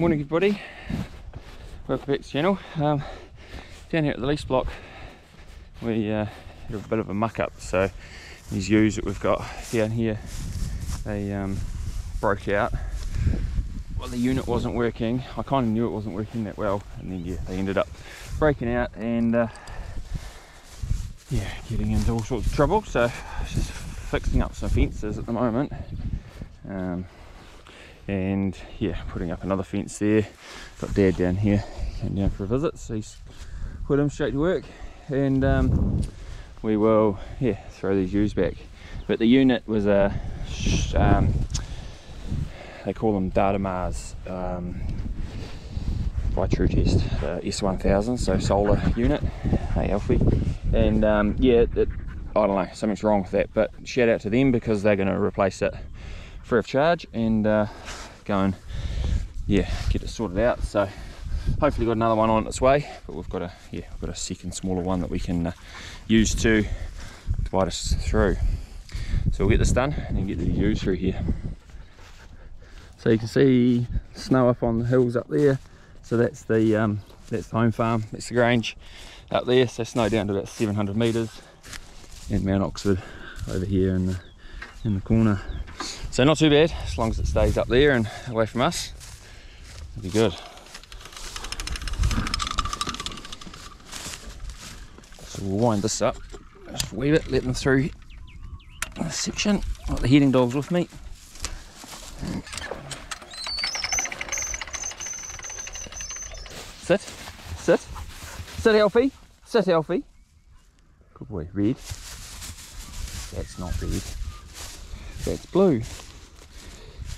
Morning everybody, welcome back to the channel. Um, down here at the lease block we uh, had a bit of a muck up so these ewes that we've got down here they um, broke out. Well the unit wasn't working, I kind of knew it wasn't working that well and then yeah they ended up breaking out and uh, yeah getting into all sorts of trouble so just fixing up some fences at the moment. Um, and yeah putting up another fence there. Got dad down here came down for a visit so he's put him straight to work. And um, we will yeah throw these ewes back. But the unit was a um, they call them Datamars um, by Tru-Test uh, S1000 so solar unit hey Alfie. And um, yeah it, I don't know something's wrong with that but shout out to them because they're going to replace it free of charge and uh, go and yeah get it sorted out. So hopefully got another one on its way but we've got a yeah we've got a second smaller one that we can uh, use to divide us through. So we'll get this done and get the ewes through here. So you can see snow up on the hills up there. So that's the um, that's the home farm that's the grange up there. So snow down to about 700 meters and mount oxford over here in the in the corner so not too bad, as long as it stays up there and away from us, it'll be good. So we'll wind this up, just weave it, let them through section. Got the heading dogs with me. Sit, sit, sit Alfie, sit Alfie. Good boy, red. That's not red that's blue.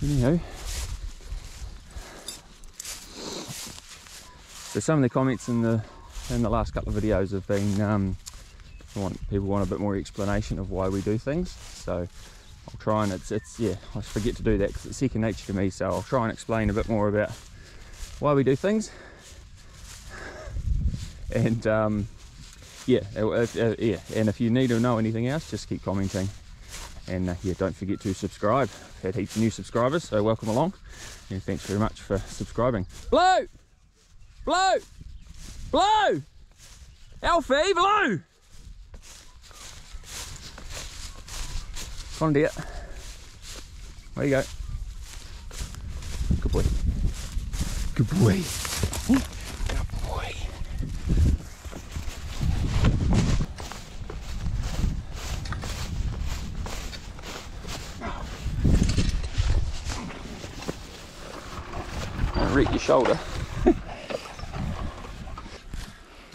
Anyhow. So some of the comments in the in the last couple of videos have been um, want people want a bit more explanation of why we do things. So I'll try and it's it's yeah I forget to do that because it's second nature to me. So I'll try and explain a bit more about why we do things. And um, yeah, uh, uh, yeah, and if you need to know anything else, just keep commenting and uh, yeah don't forget to subscribe. I've had heaps of new subscribers so welcome along. And thanks very much for subscribing. Blow blow blow alfie blow come on dear. Where you go? Good boy. Good boy shoulder.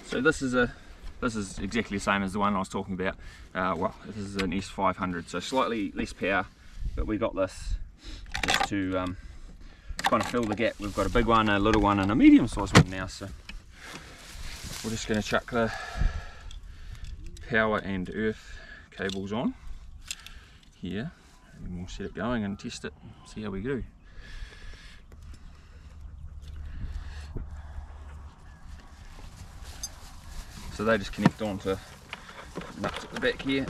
so this is a this is exactly the same as the one I was talking about. Uh, well, this is an S500, so slightly less power, but we got this just to um, kind of fill the gap. We've got a big one, a little one, and a medium-sized one now. So we're just going to chuck the power and earth cables on here, and we'll set it going and test it, see how we do. So they just connect onto nuts at the back here.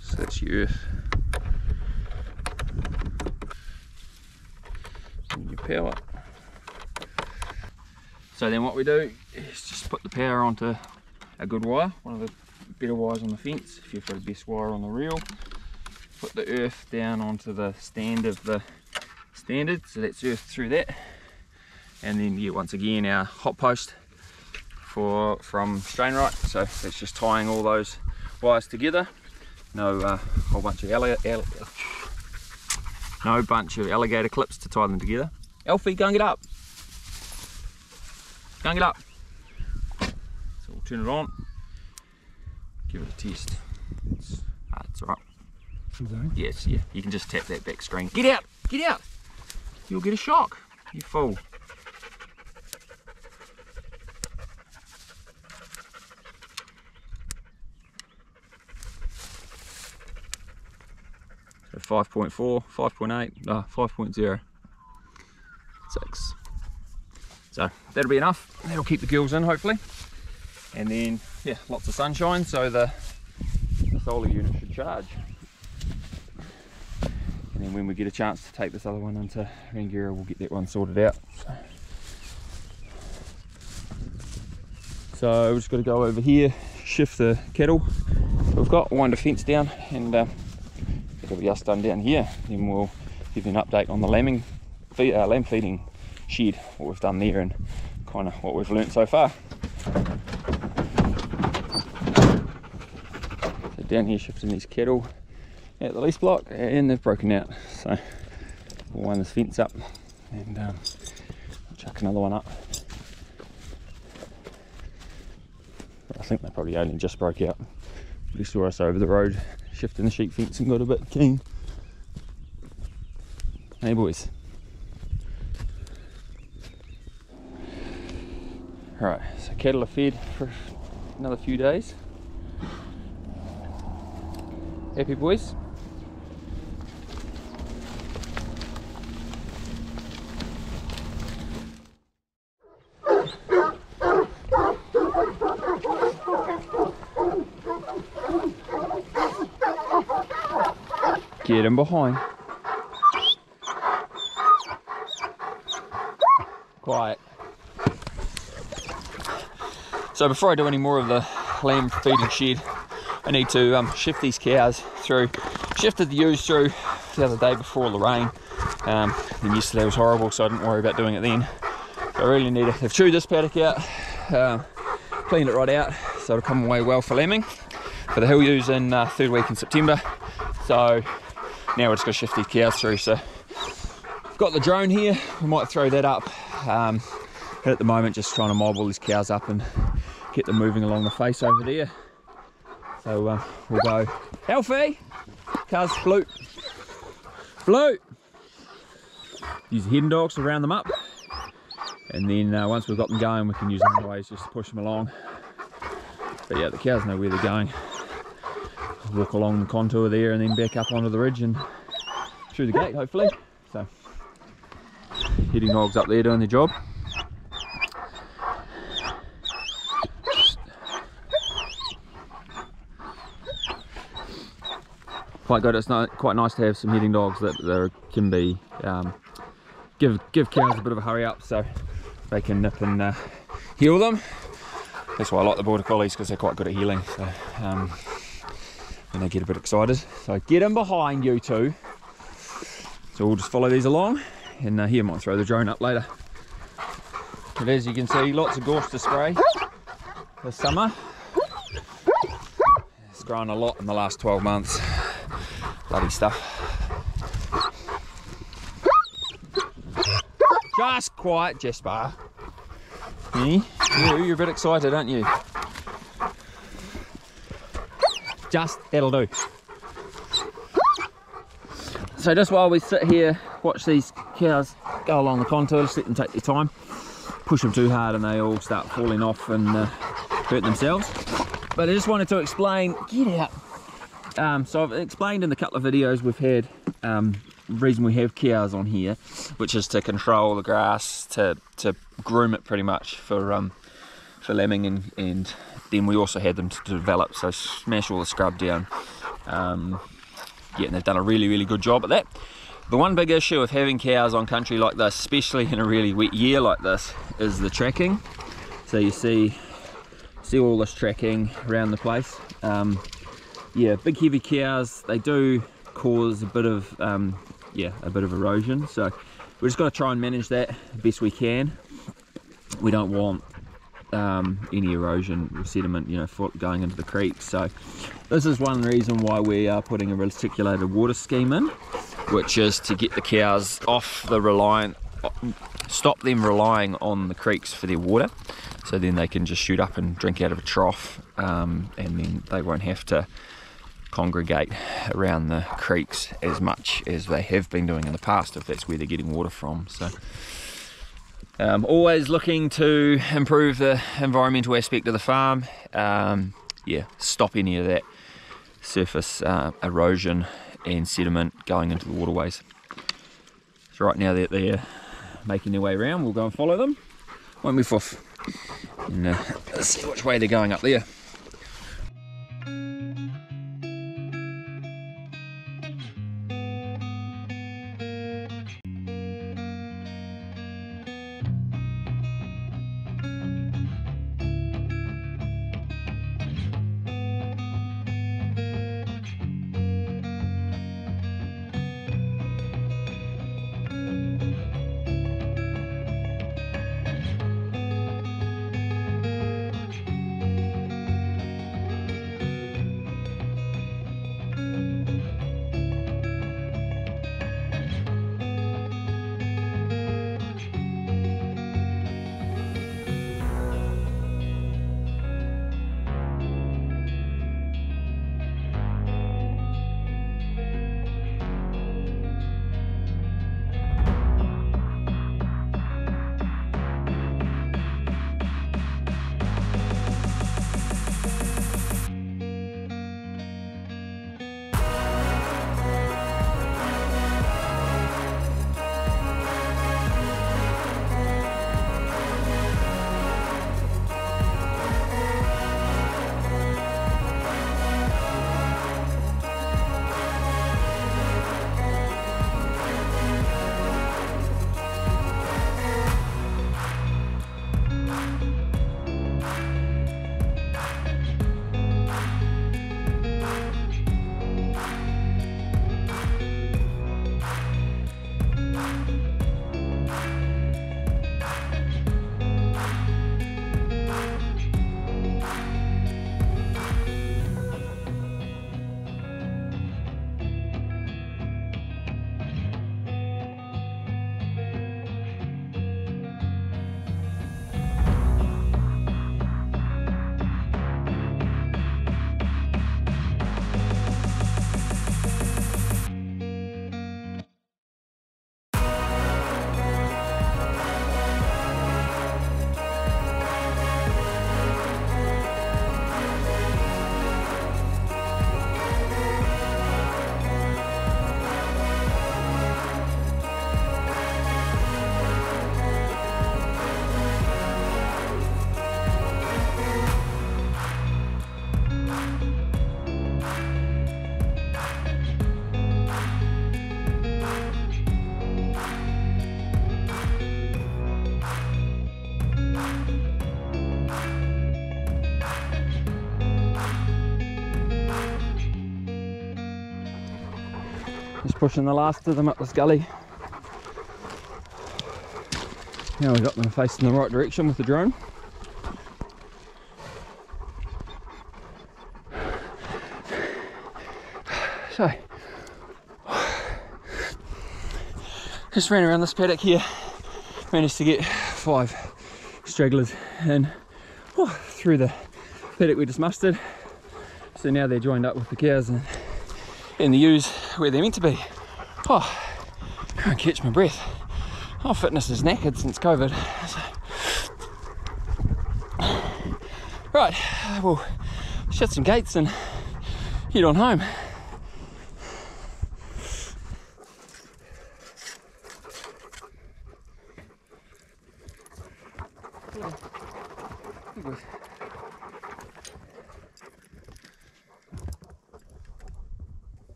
So that's your earth. And your power. So then what we do is just put the power onto a good wire, one of the better wires on the fence, if you've got the best wire on the reel. Put the earth down onto the stand of the standard, so that's earth through that and then yeah once again our hot post for from Strainrite. So it's just tying all those wires together. No uh, whole bunch of no bunch of alligator clips to tie them together. Alfie go and get up. Go and get up. So we'll turn it on. Give it a test. It's, uh, it's all right. Yes yeah you can just tap that back screen. Get out! Get out! You'll get a shock. You fool So 5.4, 5.8, no, 5.0, 6. So that'll be enough. That'll keep the gills in hopefully. And then, yeah, lots of sunshine, so the, the solar unit should charge. And then when we get a chance to take this other one into Rangiora, we'll get that one sorted out. So, so we've just to go over here, shift the kettle. We've got wind a fence down, and uh, it'll us done down here. Then we'll give you an update on the lambing, feed, uh, lamb feeding shed, what we've done there, and kind of what we've learnt so far. So down here, shifting these kettle at the lease block and they've broken out so we'll wind this fence up and um, chuck another one up I think they probably only just broke out they saw us over the road shifting the sheep fence and got a bit keen hey boys Alright, so cattle are fed for another few days. Happy boys? Get him behind. Quiet. So before I do any more of the lamb feeding shed, I need to um, shift these cows through. Shifted the ewes through the other day before the rain. Um, and yesterday was horrible, so I didn't worry about doing it then. I really need to. They've chewed this paddock out, uh, cleaned it right out, so it'll come away well for lambing for the hill ewes in uh, third week in September. So now we're just to shift these cows through. So got the drone here, we might throw that up. Um, at the moment just trying to mob all these cows up and get them moving along the face over there. So uh, we'll go, Alfie, cars float, float. Use heading dogs to round them up. And then uh, once we've got them going, we can use underways just to push them along. But yeah, the cows know where they're going walk along the contour there and then back up onto the ridge and through the gate hopefully. So heading dogs up there doing their job. Quite good. It's not, quite nice to have some heading dogs that, can be um, give give cows a bit of a hurry up so they can nip and uh, heel them. That's why I like the border collies because they're quite good at heeling. So um, when they get a bit excited. So get them behind you two. So we'll just follow these along and uh, here I might throw the drone up later. But as you can see, lots of gorse to spray this summer. It's grown a lot in the last 12 months. Bloody stuff. Just quiet, Jasper. You, you're a bit excited, aren't you? Just that'll do. So just while we sit here watch these cows go along the contour just let them take their time. Push them too hard and they all start falling off and uh, hurt themselves. But I just wanted to explain get out. Um, so I've explained in a couple of videos we've had um, reason we have cows on here which is to control the grass to to groom it pretty much for um, for lambing and, and then we also had them to develop, so smash all the scrub down. Um, yeah, and they've done a really, really good job at that. The one big issue of having cows on country like this, especially in a really wet year like this, is the tracking. So you see, see all this tracking around the place. Um, yeah, big heavy cows, they do cause a bit of, um, yeah, a bit of erosion. So we're just going to try and manage that best we can. We don't want um, any erosion or sediment, you know, going into the creek. So this is one reason why we are putting a reticulated water scheme in, which is to get the cows off the reliant, stop them relying on the creeks for their water. So then they can just shoot up and drink out of a trough, um, and then they won't have to congregate around the creeks as much as they have been doing in the past if that's where they're getting water from. So um, always looking to improve the environmental aspect of the farm. Um, yeah, stop any of that surface uh, erosion and sediment going into the waterways. So right now they're, they're making their way around. We'll go and follow them. Won't move off. And uh, let's see which way they're going up there. Pushing the last of them up this gully. Now we've got them facing the right direction with the drone. So, just ran around this paddock here, managed to get five stragglers in oh, through the paddock we just mustered. So now they're joined up with the cows and, and the ewes where they're meant to be. Oh, can't catch my breath. Oh, fitness is knackered since COVID. So. Right, we'll shut some gates and head on home.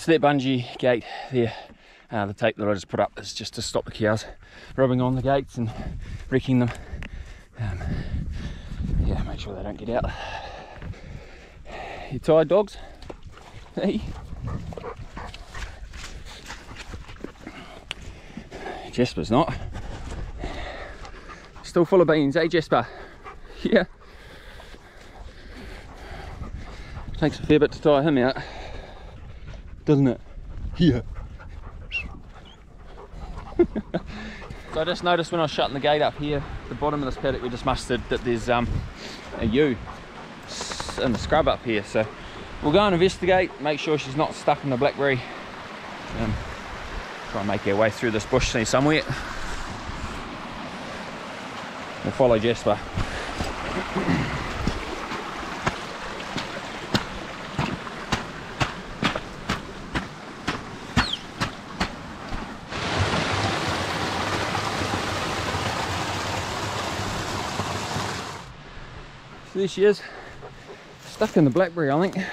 So that bungee gate there, uh, the tape that I just put up is just to stop the cows rubbing on the gates and wrecking them. Um, yeah, make sure they don't get out. You tired dogs? Hey? Jasper's not. Still full of beans, eh Jasper? Yeah. Takes a fair bit to tire him out, doesn't it? Yeah. so I just noticed when I was shutting the gate up here, the bottom of this paddock we just mustered that there's um, a ewe in the scrub up here. So we'll go and investigate, make sure she's not stuck in the blackberry. Um, Try and make our way through this bush somewhere. We'll follow Jasper. So there she is, stuck in the blackberry I think.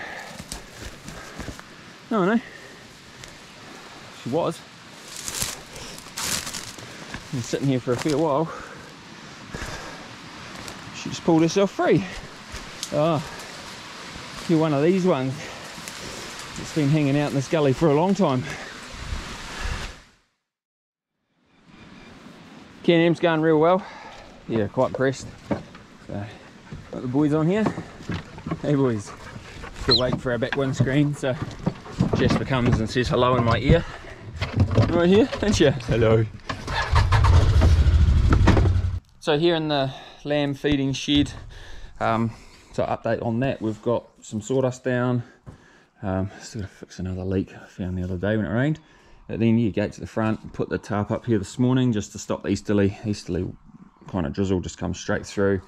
No, no, she was been sitting here for a fair while. She just pulled herself free. Oh, you're one of these ones. It's been hanging out in this gully for a long time. Can-Am's going real well. Yeah, quite impressed. So, got the boys on here. Hey boys. Still waiting for our back windscreen, so Jasper comes and says hello in my ear. Right here, and yeah, hello. So here in the lamb feeding shed, um, so update on that, we've got some sawdust down. Um, still gotta fix another leak I found the other day when it rained. But then you gate to the front, put the tarp up here this morning just to stop the easterly, easterly kind of drizzle just comes straight through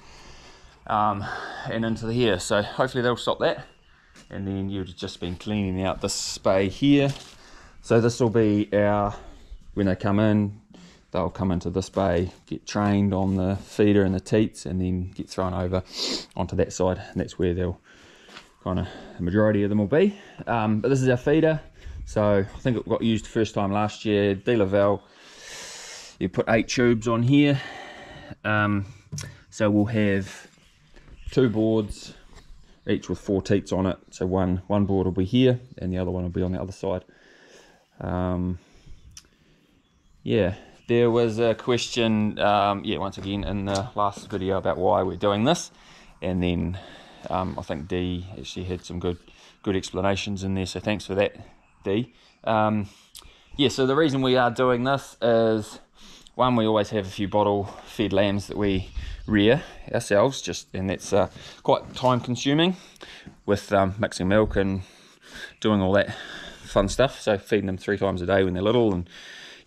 um, and into the here. So hopefully they'll stop that. And then you've just been cleaning out this bay here. So this will be our, when they come in, they'll come into this bay, get trained on the feeder and the teats, and then get thrown over onto that side. And that's where they'll kind of the majority of them will be. Um, but this is our feeder. So I think it got used first time last year. DeLaval, you put eight tubes on here. Um, so we'll have two boards, each with four teats on it. So one one board will be here, and the other one will be on the other side. Um, yeah, there was a question, um, yeah, once again in the last video about why we're doing this, and then um, I think Dee actually had some good good explanations in there, so thanks for that, Dee. Um, yeah, so the reason we are doing this is one, we always have a few bottle fed lambs that we rear ourselves, just and that's uh, quite time consuming with um, mixing milk and doing all that fun stuff. So feeding them three times a day when they're little and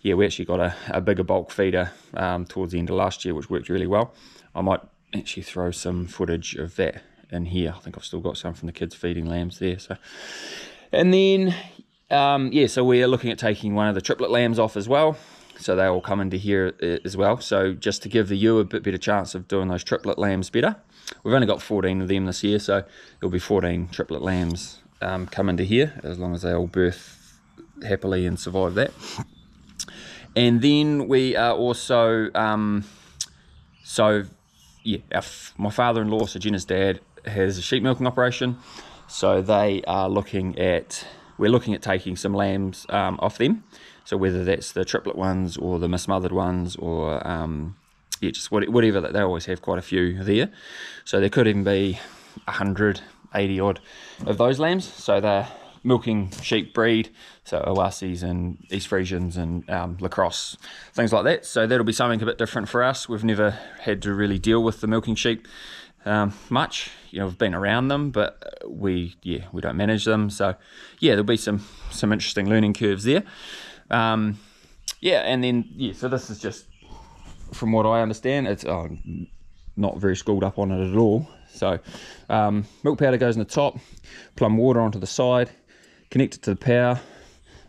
yeah, we actually got a, a bigger bulk feeder um, towards the end of last year, which worked really well. I might actually throw some footage of that in here. I think I've still got some from the kids feeding lambs there. So, and then um, yeah, so we're looking at taking one of the triplet lambs off as well. So they will come into here uh, as well. So just to give the ewe a bit better chance of doing those triplet lambs better. We've only got 14 of them this year, so there'll be 14 triplet lambs um, come into here as long as they all birth happily and survive that. And then we are also, um, so yeah, our, my father-in-law, so Genna's dad, has a sheep milking operation, so they are looking at we're looking at taking some lambs um, off them. So whether that's the triplet ones or the mismothered ones or um, yeah, just whatever that they always have quite a few there. So there could even be 180 odd of those lambs. So they're milking sheep breed, so Awassis and East Friesians and um, Lacaune, things like that. So that'll be something a bit different for us. We've never had to really deal with the milking sheep um, much. You know, we've been around them, but we yeah we don't manage them. So yeah, there'll be some some interesting learning curves there. Um, yeah, and then yeah, so this is just from what I understand, it's oh, not very schooled up on it at all. So um, milk powder goes in the top, plumb water onto the side, connect it to the power,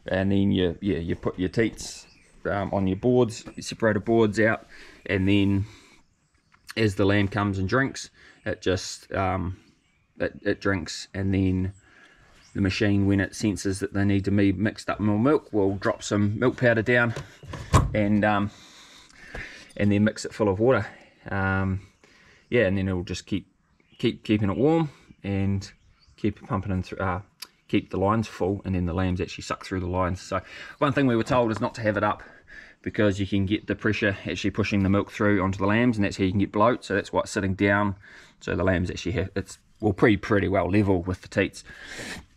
and then you yeah you put your teats um, on your boards, you separate the boards out, and then as the lamb comes and drinks, it just um, it, it drinks, and then the machine when it senses that they need to be mixed up more milk will drop some milk powder down and um, and then mix it full of water um, yeah and then it'll just keep keep keeping it warm and keep pumping in through uh, keep the lines full and then the lambs actually suck through the lines. So one thing we were told is not to have it up because you can get the pressure actually pushing the milk through onto the lambs and that's how you can get bloat. So that's why it's sitting down. So the lambs actually have, it's well pretty, pretty well level with the teats.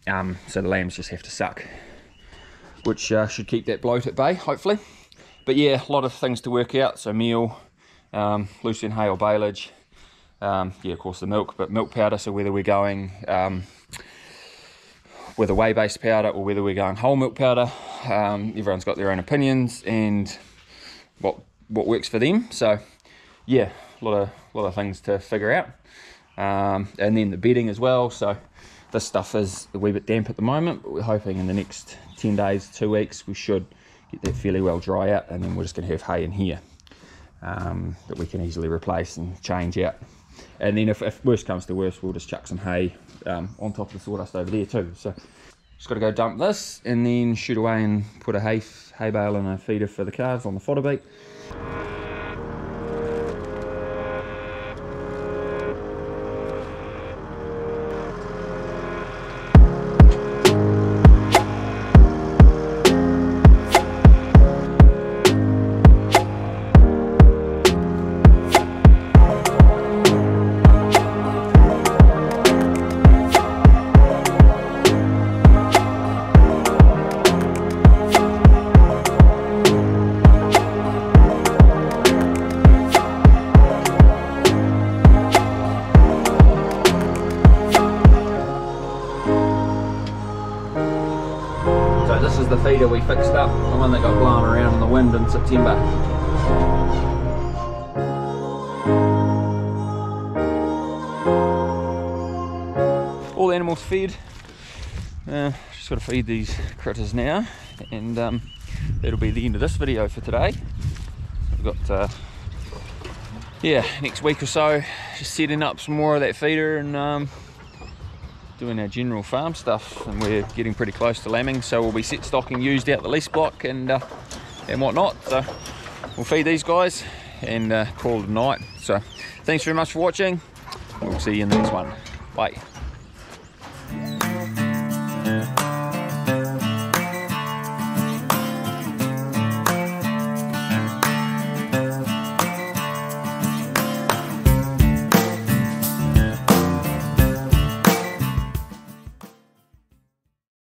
Um, so the lambs just have to suck, which uh, should keep that bloat at bay, hopefully. But yeah, a lot of things to work out. So meal, um, Lucerne hay or baleage, um, yeah, of course the milk, but milk powder. So whether we're going um, a whey-based powder or whether we're going whole milk powder. Um, everyone's got their own opinions and what what works for them. So yeah, a lot of lot of things to figure out. Um, and then the bedding as well. So this stuff is a wee bit damp at the moment, but we're hoping in the next 10 days, two weeks, we should get that fairly well dry out and then we're just going to have hay in here um, that we can easily replace and change out. And then if, if worst comes to worst, we'll just chuck some hay um, on top of the sawdust over there too. So just got to go dump this and then shoot away and put a hay, hay bale and a feeder for the calves on the fodder beet. Fixed up, the one that got blown around in the wind in September. All the animals fed. Uh, just got to feed these critters now, and um, that'll be the end of this video for today. We've got, uh, yeah, next week or so, just setting up some more of that feeder and um, doing our general farm stuff and we're getting pretty close to lambing so we'll be set stocking used out the lease block and uh, and whatnot. So we'll feed these guys and uh, call it a night. So thanks very much for watching. We'll see you in the next one. Bye